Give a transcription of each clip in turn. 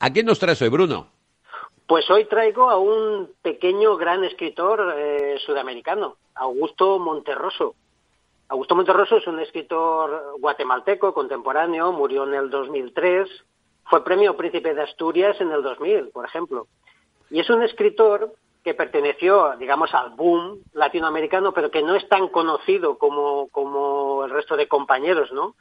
¿A quién nos traes hoy, Bruno? Pues hoy traigo a un pequeño gran escritor eh, sudamericano, Augusto Monterroso. Augusto Monterroso es un escritor guatemalteco contemporáneo, murió en el 2003, fue premio Príncipe de Asturias en el 2000, por ejemplo. Y es un escritor que perteneció, digamos, al boom latinoamericano, pero que no es tan conocido como, como el resto de compañeros, ¿no?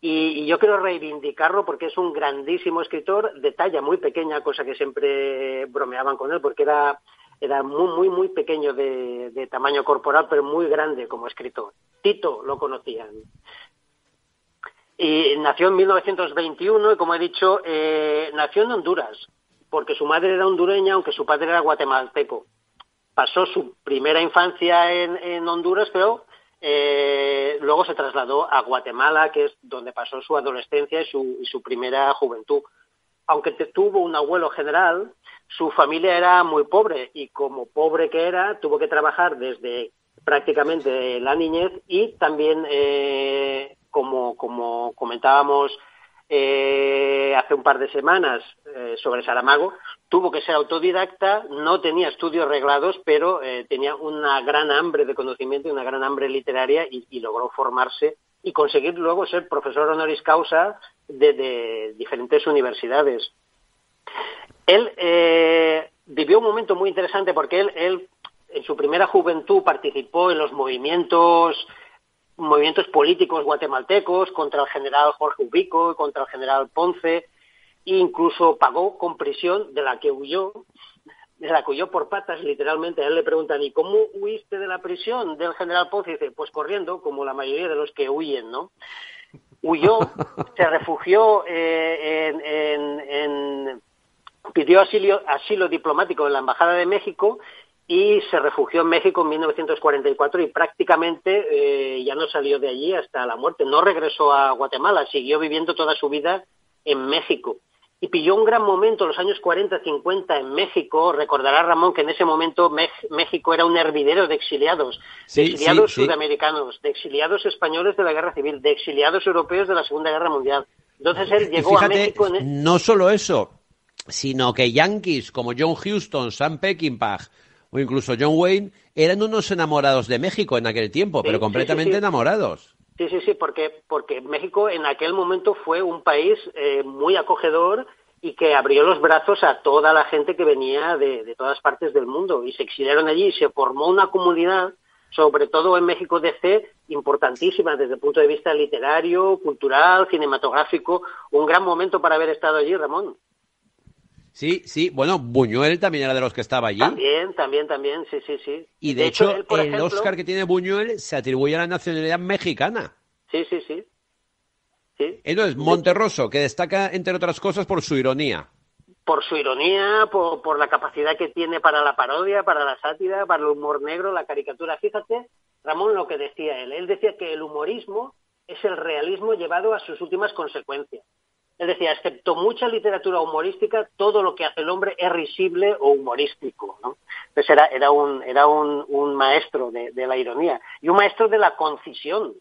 Y, yo quiero reivindicarlo porque es un grandísimo escritor de talla muy pequeña, cosa que siempre bromeaban con él, porque era, era muy, muy, muy pequeño de, tamaño corporal, pero muy grande como escritor. Tito lo conocían. Y nació en 1921 y, como he dicho, eh, nació en Honduras, porque su madre era hondureña, aunque su padre era guatemalteco. Pasó su primera infancia en, en Honduras, pero eh, luego se trasladó a Guatemala, que es donde pasó su adolescencia y su, y su primera juventud. Aunque tuvo un abuelo general, su familia era muy pobre y como pobre que era, tuvo que trabajar desde prácticamente la niñez y también, eh, como, como comentábamos eh, hace un par de semanas eh, sobre Saramago, tuvo que ser autodidacta, no tenía estudios reglados, pero eh, tenía una gran hambre de conocimiento y una gran hambre literaria y, logró formarse y conseguir luego ser profesor honoris causa de, diferentes universidades. Él eh, vivió un momento muy interesante porque él, él en su primera juventud participó en los movimientos movimientos políticos guatemaltecos contra el general Jorge Ubico, contra el general Ponce, e incluso pagó con prisión de la que huyó, de la que huyó por patas literalmente. A él le preguntan, ¿y cómo huiste de la prisión del general Ponce? Y dice, pues corriendo, como la mayoría de los que huyen, ¿no? Huyó, se refugió eh, en, en, pidió asilo, asilo diplomático en la Embajada de México y se refugió en México en 1944 y prácticamente eh, ya no salió de allí hasta la muerte. No regresó a Guatemala, siguió viviendo toda su vida en México. Y pilló un gran momento en los años 40-50 en México. Recordará Ramón que en ese momento México era un hervidero de exiliados, de exiliados sudamericanos, de exiliados españoles de la Guerra Civil, de exiliados europeos de la Segunda Guerra Mundial. Entonces él llegó a México. En... E- no solo eso, sino que yankees como John Houston, Sam Peckinpah, o incluso John Wayne, eran unos enamorados de México en aquel tiempo, pero completamente enamorados. Sí, sí, sí, porque, porque México en aquel momento fue un país eh, muy acogedor y que abrió los brazos a toda la gente que venía de, de, todas partes del mundo y se exiliaron allí y se formó una comunidad, sobre todo en México DC, importantísima desde el punto de vista literario, cultural, cinematográfico, un gran momento para haber estado allí, Ramón. Sí, sí. Bueno, Buñuel también era de los que estaba allí. También, también, también, sí, sí, sí. Y de, hecho, el Oscar que tiene Buñuel se atribuye a la nacionalidad mexicana. Sí, sí, sí. sí. Entonces, Monterroso, que destaca, entre otras cosas, por su ironía. Por su ironía, por, por la capacidad que tiene para la parodia, para la sátira, para el humor negro, la caricatura. Fíjate, Ramón, lo que decía él. Él decía que el humorismo es el realismo llevado a sus últimas consecuencias. Él decía, excepto mucha literatura humorística, todo lo que hace el hombre es risible o humorístico. ¿no? Entonces era, era, un, era un, un maestro de, de, la ironía y un maestro de la concisión.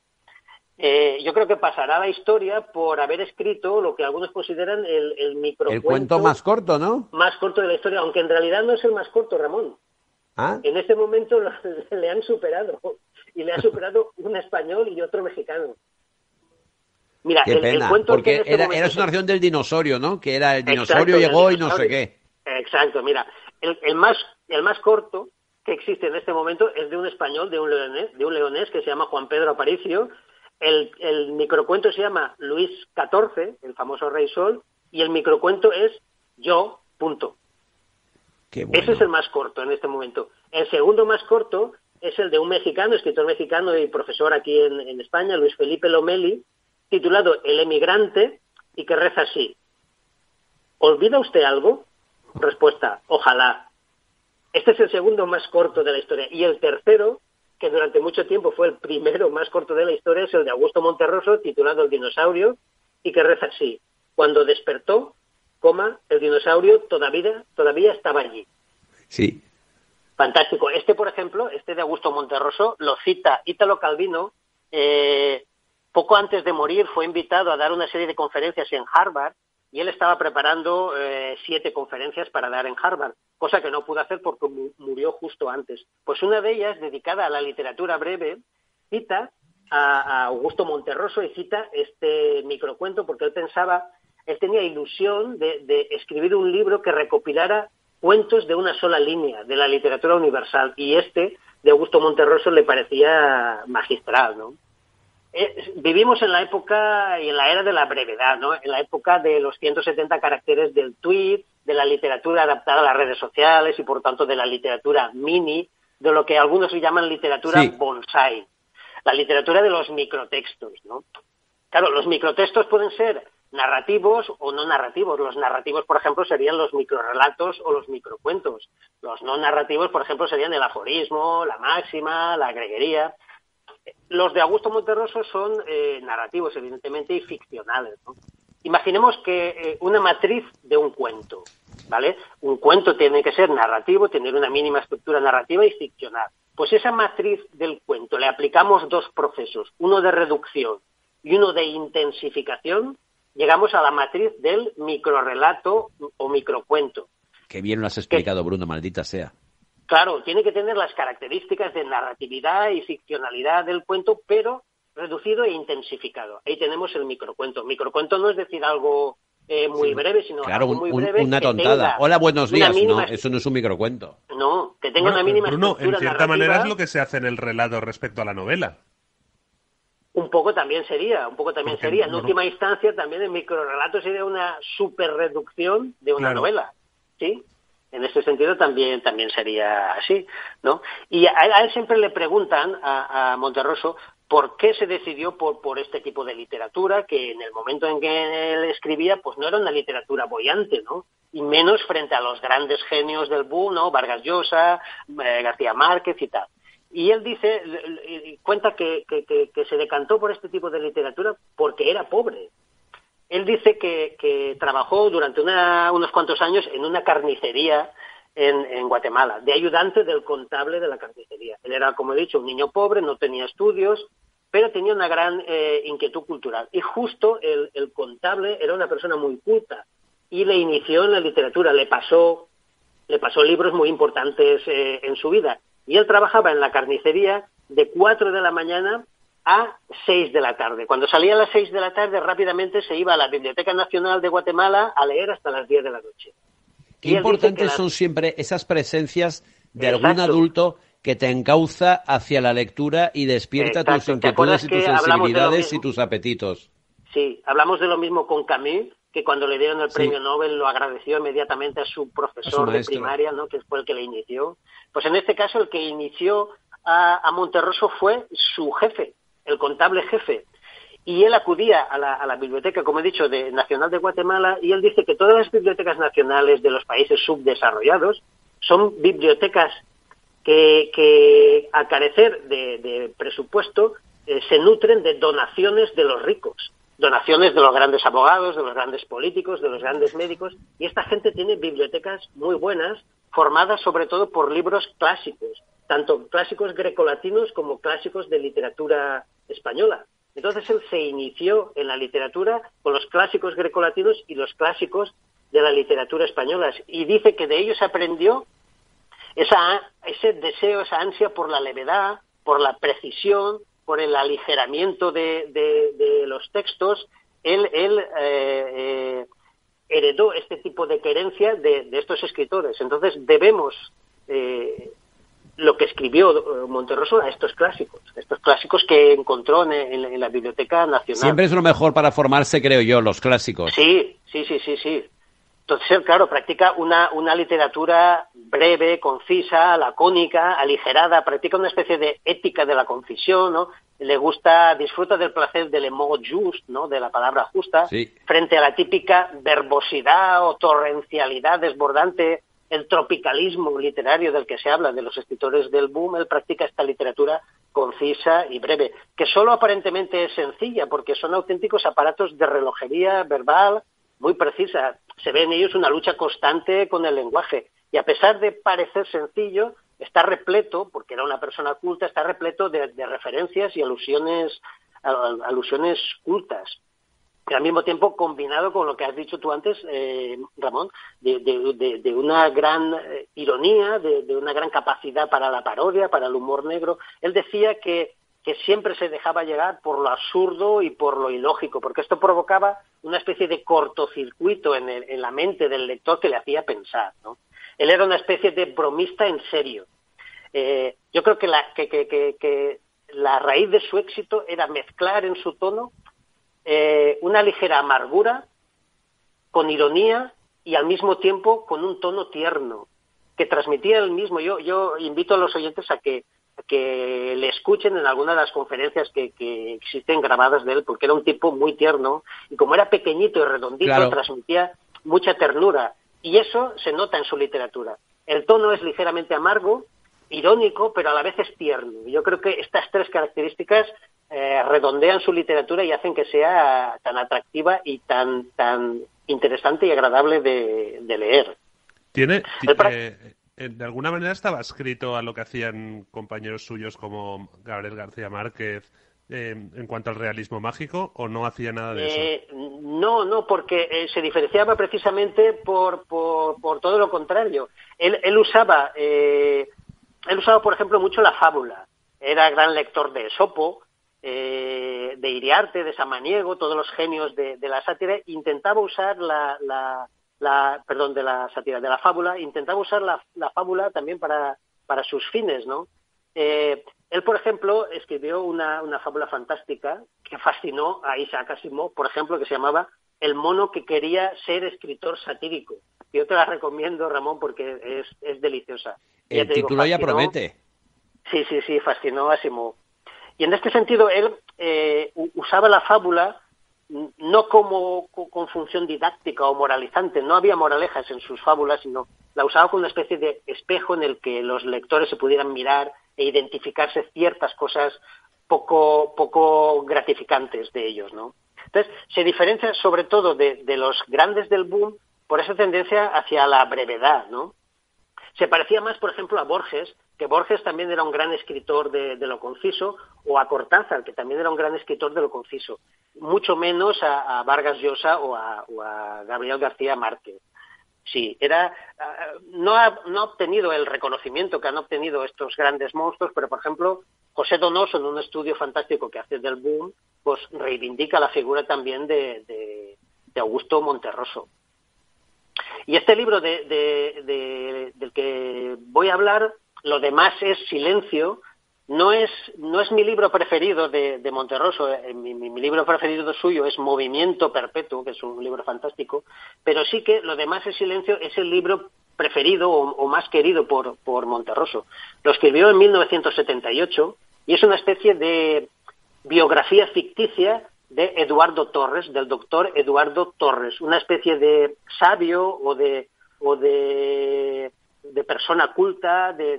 Eh, yo creo que pasará la historia por haber escrito lo que algunos consideran el, el microcuento. El cuento más corto, ¿no? Más corto de la historia, aunque en realidad no es el más corto, Ramón. ¿Ah? En este momento le han superado. Y le ha superado un español y otro mexicano. Mira, Qué el, pena, porque este era, era, una narración del dinosaurio, ¿no? Que era el dinosaurio llegó y no sé qué. Exacto, mira, el, el, más, el más corto que existe en este momento es de un español, de un leonés, de un leonés que se llama Juan Pedro Aparicio. El, el microcuento se llama Luis XIV, el famoso Rey Sol, y el microcuento es Yo, punto. Bueno. Ese es el más corto en este momento. El segundo más corto es el de un mexicano, escritor mexicano y profesor aquí en, en España, Luis Felipe Lomeli, titulado El emigrante y que reza así. ¿Olvida usted algo? Respuesta, ojalá. Este es el segundo más corto de la historia. Y el tercero, que durante mucho tiempo fue el primero más corto de la historia, es el de Augusto Monterroso, titulado El dinosaurio, y que reza así. Cuando despertó, coma, el dinosaurio todavía, todavía estaba allí. Sí. Fantástico. Este, por ejemplo, este de Augusto Monterroso, lo cita Ítalo Calvino eh, poco antes de morir fue invitado a dar una serie de conferencias en Harvard y él estaba preparando eh, siete conferencias para dar en Harvard, cosa que no pudo hacer porque murió justo antes. Pues una de ellas, dedicada a la literatura breve, cita a, Augusto Monterroso y cita este microcuento porque él pensaba, él tenía ilusión de, escribir un libro que recopilara cuentos de una sola línea de la literatura universal y este de Augusto Monterroso le parecía magistral, ¿no? Eh, vivimos en la época y en la era de la brevedad, ¿no? En la época de los 170 caracteres del tweet, de la literatura adaptada a las redes sociales y por tanto de la literatura mini, de lo que algunos llaman literatura bonsai la literatura de los microtextos, ¿no? Claro, los microtextos pueden ser narrativos o no narrativos. Los narrativos, por ejemplo, serían los microrelatos o los microcuentos. Los no narrativos, por ejemplo, serían el aforismo, la máxima, la greguería. Los de Augusto Monterroso son eh, narrativos, evidentemente, y ficcionales. Imaginemos que eh, una matriz de un cuento, ¿vale? Un cuento tiene que ser narrativo, tener una mínima estructura narrativa y ficcional. Pues esa matriz del cuento le aplicamos dos procesos, uno de reducción y uno de intensificación, llegamos a la matriz del microrelato o microcuento. Qué bien lo has explicado, Bruno, maldita sea. Claro, tiene que tener las características de narratividad y ficcionalidad del cuento, pero reducido e intensificado. Ahí tenemos el microcuento. Microcuento no es decir algo eh, muy breve, sino claro, muy breve. una tontada. Hola, buenos días. No, eso no es un microcuento. No, que tenga una mínima Bruno, en cierta manera es lo que se hace en el relato respecto a la novela. Un poco también sería, un poco también sería. En última instancia, también el microrelato sería una superreducción de una novela. ¿Sí? En ese sentido también, también sería así, ¿no? Y a, él siempre le preguntan, a, a Monterroso, por qué se decidió por, por este tipo de literatura, que en el momento en que él escribía, pues no era una literatura bollante, ¿no? Y menos frente a los grandes genios del boom, ¿no? Vargas Llosa, eh, García Márquez y tal. Y él dice, cuenta que, que, se decantó por este tipo de literatura porque era pobre. Él dice que, que trabajó durante una, unos cuantos años en una carnicería en, Guatemala, de ayudante del contable de la carnicería. Él era, como he dicho, un niño pobre, no tenía estudios, pero tenía una gran eh, inquietud cultural. Y justo el, contable era una persona muy culta y le inició en la literatura, le pasó, le pasó libros muy importantes eh, en su vida. Y él trabajaba en la carnicería de 4 de la mañana a 6 de la tarde. Cuando salía a las 6 de la tarde, rápidamente se iba a la Biblioteca Nacional de Guatemala a leer hasta las 10 de la noche. Qué importantes son siempre esas presencias de algún adulto que te encauza hacia la lectura y despierta tus inquietudes y tus sensibilidades y tus apetitos. Sí, hablamos de lo mismo con Camus, que cuando le dieron el premio Nobel lo agradeció inmediatamente a su profesor de primaria, ¿no? que fue el que le inició. Pues en este caso el que inició a Monterroso fue su jefe, el contable jefe, y él acudía a la, biblioteca, como he dicho, de, nacional de Guatemala, y él dice que todas las bibliotecas nacionales de los países subdesarrollados son bibliotecas que, que al carecer de, presupuesto, eh, se nutren de donaciones de los ricos, donaciones de los grandes abogados, de los grandes políticos, de los grandes médicos, y esta gente tiene bibliotecas muy buenas, formadas sobre todo por libros clásicos, tanto clásicos grecolatinos como clásicos de literatura española. Entonces él se inició en la literatura con los clásicos grecolatinos y los clásicos de la literatura española y dice que de ellos aprendió esa, ese deseo, esa ansia por la levedad, por la precisión, por el aligeramiento de, los textos. Él, él eh, eh, heredó este tipo de querencia de, estos escritores. Entonces debemos eh, lo que escribió eh, Monterroso a estos clásicos, estos clásicos que encontró en, la Biblioteca Nacional. Siempre es lo mejor para formarse, creo yo, los clásicos. Sí, sí, sí, sí, sí. Entonces, claro, practica una, una literatura breve, concisa, lacónica, aligerada, practica una especie de ética de la concisión, ¿no? Le gusta, disfruta del placer del mot just, ¿no? De la palabra justa, frente a la típica verbosidad o torrencialidad desbordante el tropicalismo literario del que se habla de los escritores del boom, él practica esta literatura concisa y breve, que solo aparentemente es sencilla, porque son auténticos aparatos de relojería verbal muy precisa. Se ve en ellos una lucha constante con el lenguaje. Y a pesar de parecer sencillo, está repleto, porque era una persona culta, está repleto de, referencias y alusiones, alusiones cultas. Pero al mismo tiempo combinado con lo que has dicho tú antes, eh, Ramón, de, una gran eh, ironía, de, una gran capacidad para la parodia, para el humor negro. Él decía que, siempre se dejaba llegar por lo absurdo y por lo ilógico, porque esto provocaba una especie de cortocircuito en, en la mente del lector que le hacía pensar. ¿no? Él era una especie de bromista en serio. Eh, yo creo que la, que, que, que la raíz de su éxito era mezclar en su tono eh, una ligera amargura con ironía y al mismo tiempo con un tono tierno que transmitía el mismo. Yo, yo invito a los oyentes a que, que le escuchen en alguna de las conferencias que, existen grabadas de él, porque era un tipo muy tierno y como era pequeñito y redondito, transmitía mucha ternura. Y eso se nota en su literatura. El tono es ligeramente amargo, irónico, pero a la vez es tierno. Yo creo que estas tres características eh, redondean su literatura y hacen que sea tan atractiva y tan, tan interesante y agradable de, leer. Tiene, eh, de alguna manera estaba escrito a lo que hacían compañeros suyos como Gabriel García Márquez eh, en cuanto al realismo mágico o no hacía nada de eso? No, no, porque se diferenciaba precisamente por, por, por, todo lo contrario. Él, él usaba, él usaba, por ejemplo, mucho la fábula. Era gran lector de Sopo, eh, de Iriarte, de Samaniego, todos los genios de, la sátira, intentaba usar la, la, perdón, de la sátira, de la fábula, intentaba usar la, fábula también para, para sus fines, ¿no? Eh, él, por ejemplo, escribió una, una fábula fantástica que fascinó a Isaac Asimov, por ejemplo, que se llamaba El mono que quería ser escritor satírico. Yo te la recomiendo, Ramón, porque es, es deliciosa. El título ya promete. Sí, sí, sí, fascinó a Asimov. Y en este sentido, él eh, usaba la fábula no como con función didáctica o moralizante, no había moralejas en sus fábulas, sino la usaba como una especie de espejo en el que los lectores se pudieran mirar e identificarse ciertas cosas poco, poco gratificantes de ellos, ¿no? Entonces, se diferencia sobre todo de, de los grandes del boom por esa tendencia hacia la brevedad, ¿no? Se parecía más, por ejemplo, a Borges, que Borges también era un gran escritor de, lo conciso, o a Cortázar, que también era un gran escritor de lo conciso, mucho menos a, Vargas Llosa o a, Gabriel García Márquez. Sí, era, ah, no, ha, no ha obtenido el reconocimiento que han obtenido estos grandes monstruos, pero por ejemplo, José Donoso, en un estudio fantástico que hace del boom, pues reivindica la figura también de, de Augusto Monterroso. Y este libro de, del que voy a hablar lo demás es silencio. No es, no es mi libro preferido de, de Monterroso, eh, mi, libro preferido suyo es Movimiento Perpetuo, que es un libro fantástico, pero sí que lo demás es silencio es el libro preferido o, más querido por, por Monterroso. Lo escribió en 1978 y es una especie de biografía ficticia de Eduardo Torres, del doctor Eduardo Torres, una especie de sabio o de, o de de persona culta, de,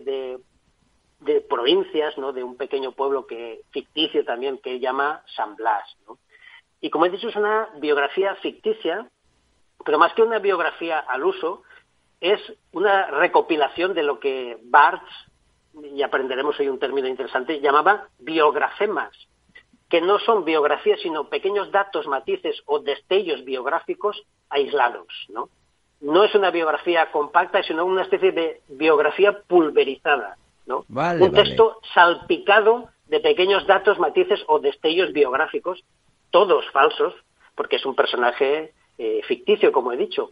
de, provincias, ¿no? De un pequeño pueblo que ficticio también que llama San Blas, ¿no? Y como he dicho, es una biografía ficticia, pero más que una biografía al uso, es una recopilación de lo que Barthes, y aprenderemos hoy un término interesante, llamaba biografemas, que no son biografías, sino pequeños datos, matices o destellos biográficos aislados, ¿no? No es una biografía compacta, sino una especie de biografía pulverizada, ¿no? un texto salpicado de pequeños datos, matices o destellos biográficos, todos falsos, porque es un personaje eh, ficticio, como he dicho.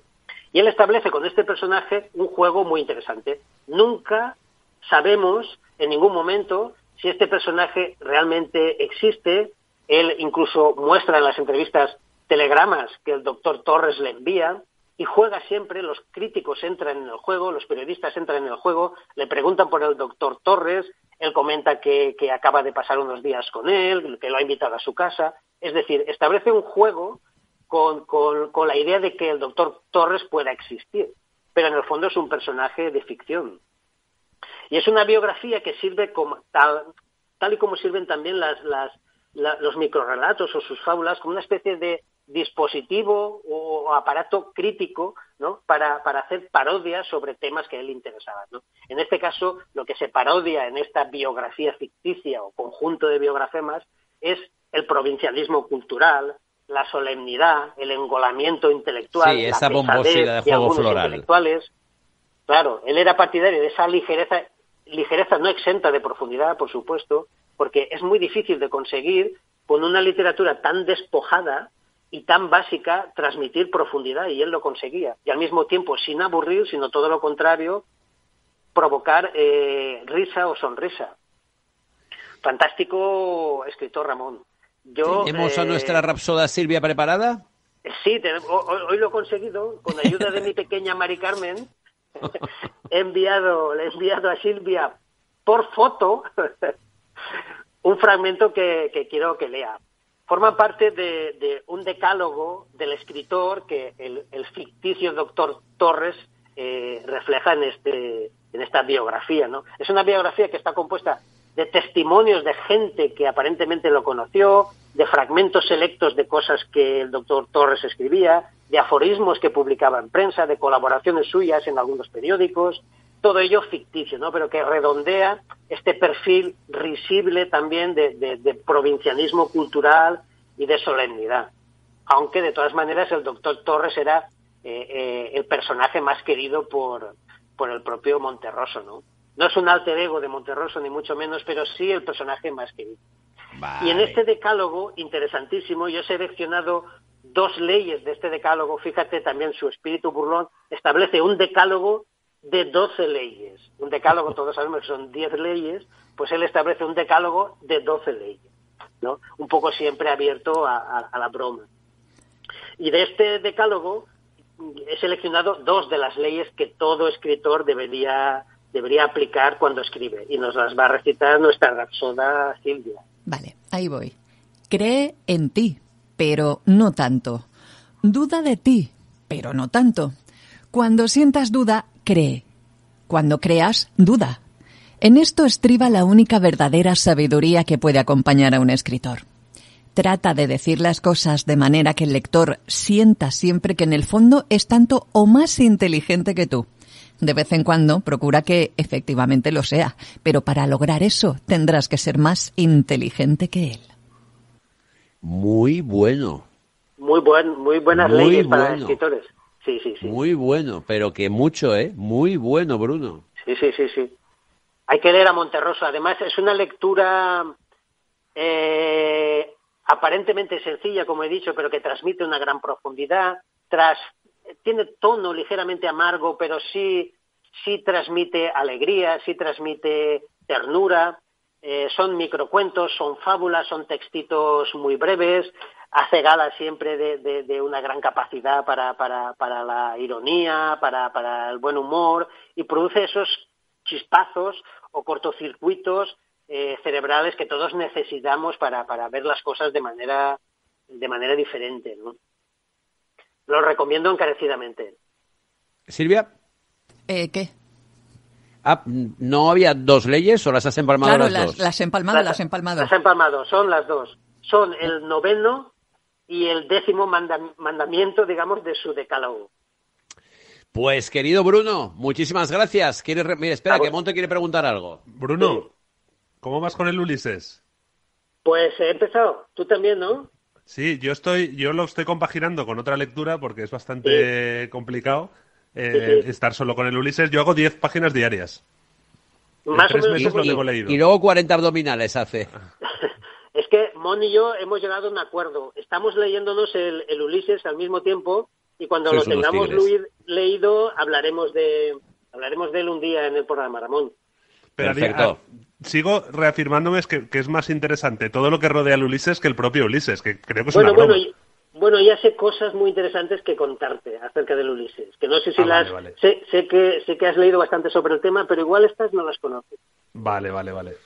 Y él establece con este personaje un juego muy interesante. Nunca sabemos en ningún momento si este personaje realmente existe. Él incluso muestra en las entrevistas telegramas que el doctor Torres le envía, y juega siempre, los críticos entran en el juego, los periodistas entran en el juego, le preguntan por el doctor Torres, él comenta que, acaba de pasar unos días con él, que lo ha invitado a su casa, es decir, establece un juego con, la idea de que el doctor Torres pueda existir, pero en el fondo es un personaje de ficción. Y es una biografía que sirve como, tal, tal y como sirven también las, las, los microrelatos o sus fábulas, como una especie de dispositivo o aparato crítico ¿no? para, para hacer parodias sobre temas que a él interesaban. ¿no? En este caso, lo que se parodia en esta biografía ficticia o conjunto de biografemas es el provincialismo cultural, la solemnidad, el engolamiento intelectual, sí, esa bombosidad de juego floral. intelectuales. Claro, él era partidario de esa ligereza, ligereza no exenta de profundidad, por supuesto, porque es muy difícil de conseguir con una literatura tan despojada y tan básica transmitir profundidad y él lo conseguía. Y al mismo tiempo sin aburrir, sino todo lo contrario, provocar eh, risa o sonrisa. Fantástico escritor Ramón. Yo, ¿Tenemos a eh, nuestra rapsoda Silvia preparada? Sí, hoy, lo he conseguido con ayuda de mi pequeña Mari Carmen. he enviado, le he enviado a Silvia por foto un fragmento que, quiero que lea. Forma parte de, un decálogo del escritor que el, ficticio doctor Torres eh, refleja en, este, en esta biografía. ¿no? Es una biografía que está compuesta de testimonios de gente que aparentemente lo conoció, de fragmentos selectos de cosas que el doctor Torres escribía, de aforismos que publicaba en prensa, de colaboraciones suyas en algunos periódicos, todo ello ficticio, ¿no? Pero que redondea este perfil risible también de, provincianismo cultural y de solemnidad. Aunque de todas maneras el doctor Torres era eh, eh, el personaje más querido por, por el propio Monterroso, ¿no? No es un alter ego de Monterroso, ni mucho menos, pero sí el personaje más querido. Y en este decálogo, interesantísimo, yo he seleccionado dos leyes de este decálogo. Fíjate también su espíritu burlón establece un decálogo de 12 leyes. Un decálogo, todos sabemos que son 10 leyes, pues él establece un decálogo de 12 leyes. ¿no? Un poco siempre abierto a la broma. Y de este decálogo he seleccionado dos de las leyes que todo escritor debería debería aplicar cuando escribe. Y nos las va a recitar nuestra rapsoda Silvia. Vale, ahí voy. Cree en ti, pero no tanto. Duda de ti, pero no tanto. Cuando sientas duda, cree. Cuando creas, duda. En esto estriba la única verdadera sabiduría que puede acompañar a un escritor. Trata de decir las cosas de manera que el lector sienta siempre que en el fondo es tanto o más inteligente que tú de vez en cuando procura que efectivamente lo sea, pero para lograr eso tendrás que ser más inteligente que él. Muy bueno. Muy buen, muy buenas leyes para escritores. Sí, sí, sí. Muy bueno, pero que mucho, ¿eh? Muy bueno, Bruno. Sí, sí, sí, sí. Hay que leer a Monterroso. Además, es una lectura eh, aparentemente sencilla, como he dicho, pero que transmite una gran profundidad. Tras tiene tono ligeramente amargo, pero sí, sí transmite alegría, sí transmite ternura. Eh, son microcuentos, son fábulas, son textitos muy breves, hace gala siempre de, una gran capacidad para, para, la ironía, para, para, el buen humor, y produce esos chispazos o cortocircuitos eh, cerebrales que todos necesitamos para, para ver las cosas de manera, de manera diferente. ¿no? Lo recomiendo encarecidamente. Silvia. Eh, ¿Qué? Ah, ¿No había dos leyes o las has empalmado las, dos? las empalmado, las, empalmado. Las empalmado, son las dos. Son el noveno y el décimo mandamiento, digamos, de su decálogo. Pues, querido Bruno, muchísimas gracias. Mira, espera, que Monte quiere preguntar algo. Bruno, ¿cómo vas con el Ulises? Pues he empezado. Tú también, ¿no? Sí, yo estoy, yo lo estoy compaginando con otra lectura porque es bastante complicado eh, estar solo con el Ulises. Yo hago 10 páginas diarias. Más o menos meses lo tengo leído. Y luego 40 abdominales hace. Mon y yo hemos llegado a un acuerdo. Estamos leyéndonos el, Ulises al mismo tiempo y cuando lo tengamos leído hablaremos de hablaremos de él un día en el programa, Ramón. Perfecto sigo reafirmándome que, que, es más interesante todo lo que rodea al Ulises que el propio Ulises, que creo que es bueno, una broma. Bueno, bueno, ya sé cosas muy interesantes que contarte acerca del Ulises, que no sé si ah, las... Sé, sé, que, sé que has leído bastante sobre el tema, pero igual estas no las conoces. Vale, vale, vale.